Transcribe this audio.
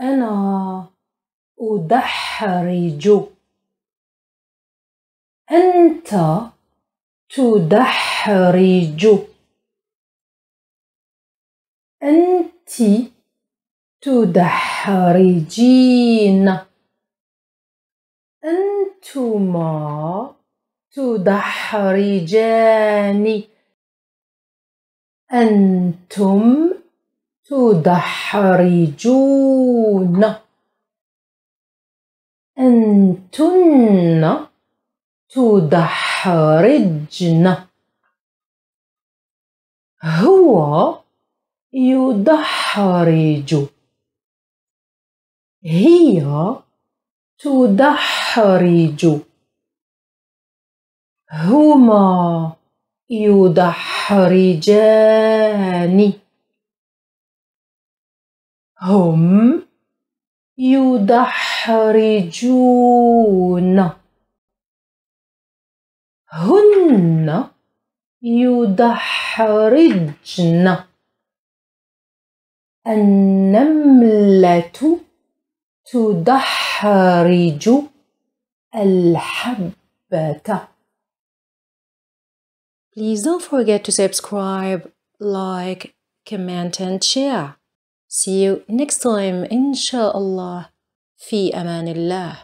أنا أدحرج. أنت تدحرج. أنتِ تدحرجين. أنتما تدحرجان. أنتم تدحرجون. أنتن تدحرجن. هو يدحرج. هي تدحرج. هما يدحرجان. هم يدحرجون هن يدحرجن النملة تدحرج الحبة Please don't forget to subscribe, like, comment and share. See you next time, inshallah. في أمان الله.